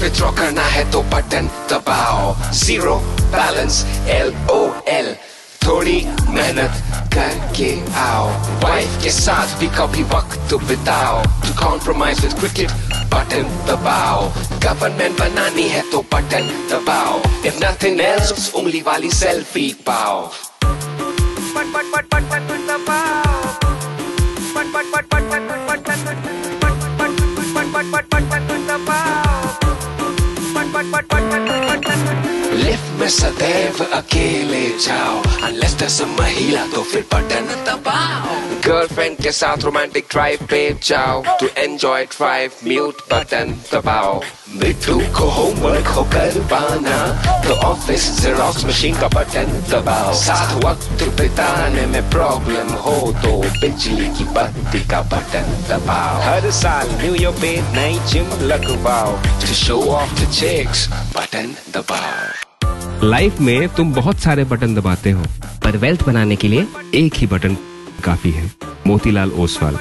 Withdraw करना है तो बटन दबाओ zero balance L O L थोड़ी मेहनत करके आओ वाइफ के साथ भी कभी वक्त बिताओ to compromise with cricket button दबाओ गवर्नमेंट बनानी है तो बटन दबाओ इफ़ नथिंग एल्स उंगली वाली सेल्फी पाओ But but but but but but but but but but but but but but but but but but but but lift में सदैव अकेले जाओ। अनलेस तो फिर बटन गर्लफ्रेंड के साथ रोमांटिक ड्राइव पे जाओ। To enjoy drive mute button दबाओ। मिट्टू को होमवर्क हो करवाना तो ऑफ़िस जेरोक्स मशीन का बटन दबाओ। साथ वक्त बिताने में प्रॉब्लम हो तो बिजली की बत्ती का बटन दबाओ। हर साल न्यू ईयर पे नई gym लगवाओ। To show off the chicks button दबाओ। लाइफ में तुम बहुत सारे बटन दबाते हो। पर वेल्थ बनाने के लिए एक ही बटन काफ़ी है। मोतीलाल ओसवाल।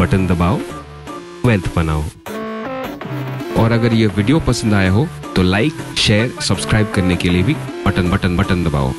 बटन दबाओ वेल्थ बनाओ। और अगर ये वीडियो पसंद आया हो तो लाइक शेयर सब्सक्राइब करने के लिए भी बटन बटन बटन दबाओ।